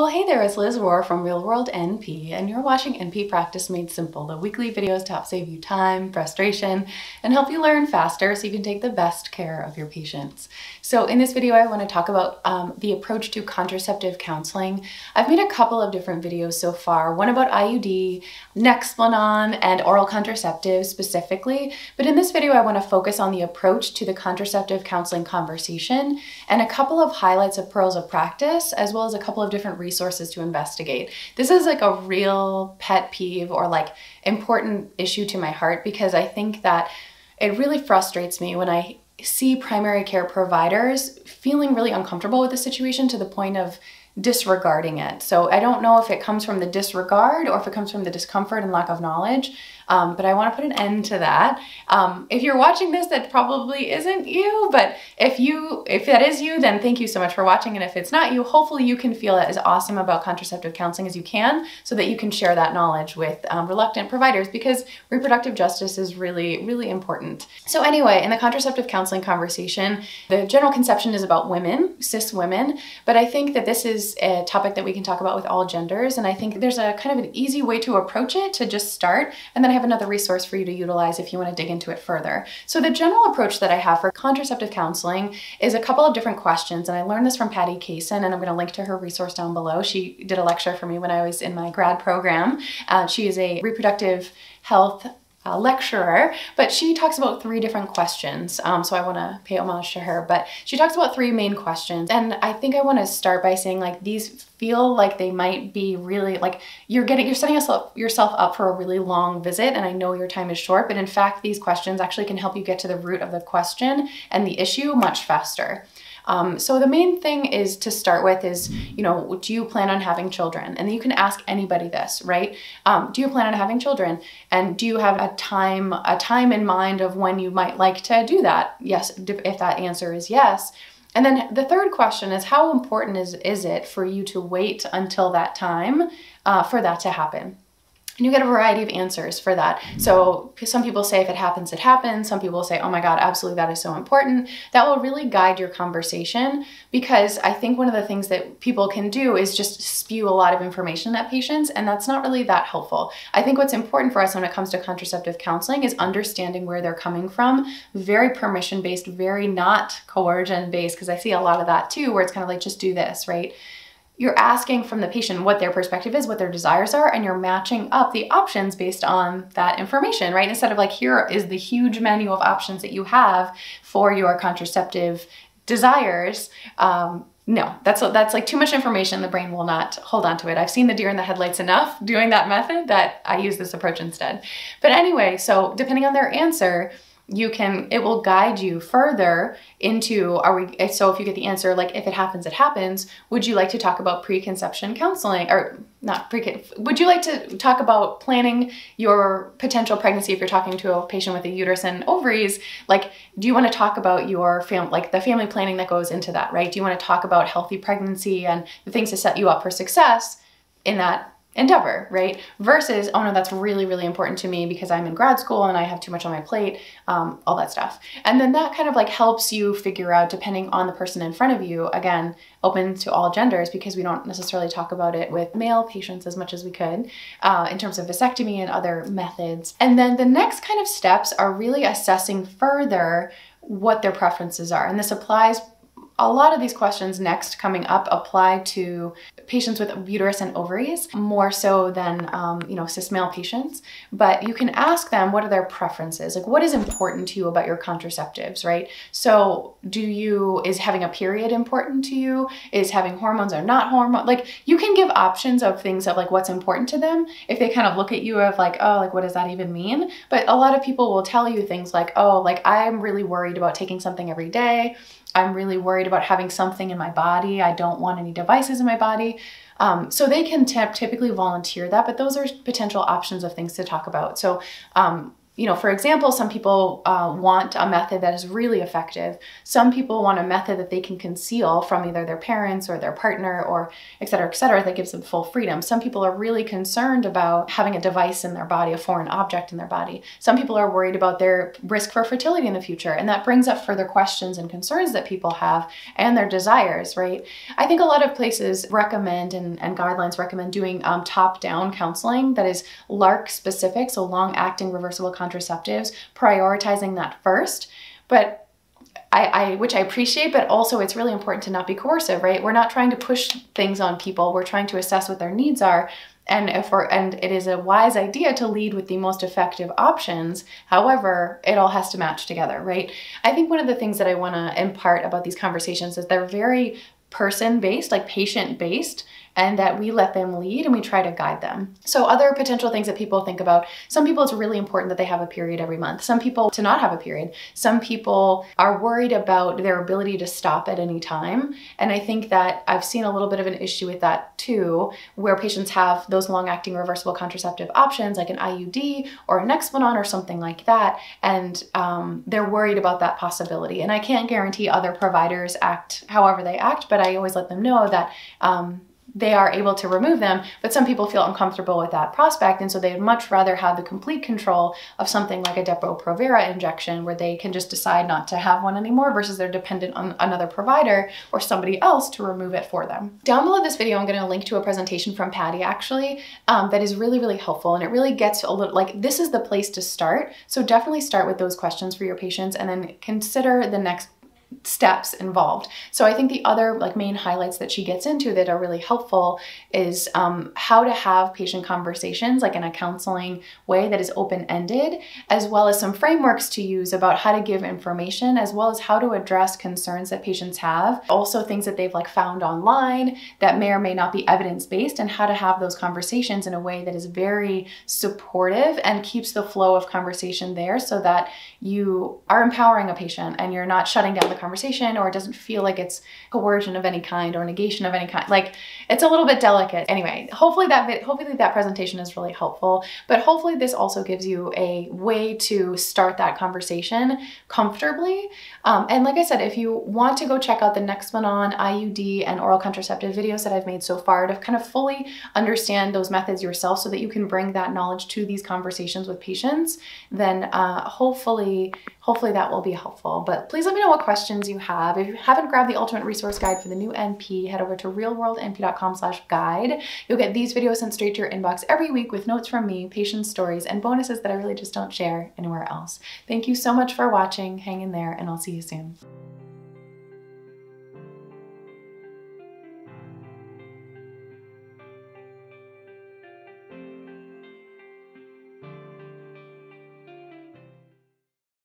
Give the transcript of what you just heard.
Oh, well, hey there, it's Liz Rohr from Real World NP, and you're watching NP Practice Made Simple, the weekly videos to help save you time, frustration, and help you learn faster so you can take the best care of your patients. So in this video, I want to talk about um, the approach to contraceptive counseling. I've made a couple of different videos so far, one about IUD, Nexplanon, and oral contraceptives specifically, but in this video, I want to focus on the approach to the contraceptive counseling conversation and a couple of highlights of pearls of practice, as well as a couple of different resources to investigate. This is like a real pet peeve or like important issue to my heart because I think that it really frustrates me when I see primary care providers feeling really uncomfortable with the situation to the point of disregarding it. So I don't know if it comes from the disregard or if it comes from the discomfort and lack of knowledge. Um, but I want to put an end to that. Um, if you're watching this, that probably isn't you, but if you, if that is you, then thank you so much for watching. And if it's not you, hopefully you can feel as awesome about contraceptive counseling as you can so that you can share that knowledge with um, reluctant providers because reproductive justice is really, really important. So anyway, in the contraceptive counseling conversation, the general conception is about women, cis women, but I think that this is a topic that we can talk about with all genders. And I think there's a kind of an easy way to approach it to just start. And then I have another resource for you to utilize if you want to dig into it further. So the general approach that I have for contraceptive counseling is a couple of different questions. And I learned this from Patty Cason, and I'm going to link to her resource down below. She did a lecture for me when I was in my grad program. Uh, she is a reproductive health uh, lecturer, but she talks about three different questions. Um, so I want to pay homage to her. But she talks about three main questions. And I think I want to start by saying like these feel like they might be really like you're getting you're setting yourself yourself up for a really long visit and I know your time is short but in fact these questions actually can help you get to the root of the question and the issue much faster. Um, so the main thing is to start with is, you know, do you plan on having children? And you can ask anybody this, right? Um, do you plan on having children? And do you have a time, a time in mind of when you might like to do that? Yes, if that answer is yes. And then the third question is how important is, is it for you to wait until that time uh, for that to happen? And you get a variety of answers for that. So mm-hmm. some people say if it happens, it happens. Some people say, oh my God, absolutely, that is so important. That will really guide your conversation because I think one of the things that people can do is just spew a lot of information at patients, and that's not really that helpful. I think what's important for us when it comes to contraceptive counseling is understanding where they're coming from, very permission based, very not coercion based, because I see a lot of that too, where it's kind of like, just do this, right? You're asking from the patient what their perspective is, what their desires are, and you're matching up the options based on that information, right? Instead of like, here is the huge menu of options that you have for your contraceptive desires. Um, no, that's that's like too much information. The brain will not hold on to it. I've seen the deer in the headlights enough doing that method that I use this approach instead. But anyway, so depending on their answer, you can it will guide you further into are we eh, so if you get the answer like if it happens it happens would you like to talk about preconception counseling? Or not pre would you like to talk about planning your potential pregnancy if you're talking to a patient with a uterus and ovaries? Like do you want to talk about your fam like the family planning that goes into that right? Do you want to talk about healthy pregnancy and the things to set you up for success in that endeavor, right? Versus, oh no, that's really, really important to me because I'm in grad school and I have too much on my plate, um, all that stuff. And then that kind of like helps you figure out, depending on the person in front of you, again, open to all genders because we don't necessarily talk about it with male patients as much as we could uh, in terms of vasectomy and other methods. And then the next kind of steps are really assessing further what their preferences are. And this applies a lot of these questions next coming up apply to patients with uterus and ovaries more so than um, you know cis male patients. But you can ask them what are their preferences? Like what is important to you about your contraceptives right? So do you is having a period important to you? Is having hormones or not hormone like you can give options of things of like what's important to them if they kind of look at you of like oh like what does that even mean? But a lot of people will tell you things like oh like i'm really worried about taking something every day I'm really worried about having something in my body. I don't want any devices in my body. Um, so they can typically volunteer that, but those are potential options of things to talk about. So um, you know, for example, some people uh, want a method that is really effective. Some people want a method that they can conceal from either their parents or their partner or et cetera, et cetera, that gives them full freedom. Some people are really concerned about having a device in their body, a foreign object in their body. Some people are worried about their risk for fertility in the future. And that brings up further questions and concerns that people have and their desires, right? I think a lot of places recommend and, and guidelines recommend doing um, top down counseling that is LARC specific, so long acting reversible contraceptives, prioritizing that first. But I, I, which I appreciate, but also it's really important to not be coercive, right? We're not trying to push things on people. We're trying to assess what their needs are. And if we're, and it is a wise idea to lead with the most effective options. However, it all has to match together, right? I think one of the things that I want to impart about these conversations is they're very person based, like patient based and that we let them lead and we try to guide them. So, other potential things that people think about some people, it's really important that they have a period every month. Some people, to not have a period. Some people are worried about their ability to stop at any time. And I think that I've seen a little bit of an issue with that too, where patients have those long acting reversible contraceptive options like an IUD or a Nexplanon or something like that. And um, they're worried about that possibility. And I can't guarantee other providers act however they act, but I always let them know that. Um, they are able to remove them, but some people feel uncomfortable with that prospect, and so they'd much rather have the complete control of something like a Depo-Provera injection where they can just decide not to have one anymore versus they're dependent on another provider or somebody else to remove it for them. Down below this video, I'm gonna link to a presentation from Patty actually um, that is really, really helpful, and it really gets a little, like this is the place to start, so definitely start with those questions for your patients and then consider the next steps involved. So I think the other like main highlights that she gets into that are really helpful is um, how to have patient conversations like in a counseling way that is open-ended, as well as some frameworks to use about how to give information, as well as how to address concerns that patients have. Also things that they've like found online that may or may not be evidence-based and how to have those conversations in a way that is very supportive and keeps the flow of conversation there so that you are empowering a patient and you're not shutting down the conversation or it doesn't feel like it's coercion of any kind or negation of any kind. Like it's a little bit delicate. Anyway, hopefully that hopefully that presentation is really helpful, but hopefully this also gives you a way to start that conversation comfortably. Um, and like I said, if you want to go check out the next one on IUD and oral contraceptive videos that I've made so far to kind of fully understand those methods yourself so that you can bring that knowledge to these conversations with patients, then uh, hopefully, hopefully that will be helpful. But please let me know what questions questions you have. If you haven't grabbed the ultimate resource guide for the new NP, head over to realworldnp.com slash guide. You'll get these videos sent straight to your inbox every week with notes from me, patient stories, and bonuses that I really just don't share anywhere else. Thank you so much for watching. Hang in there, and I'll see you soon.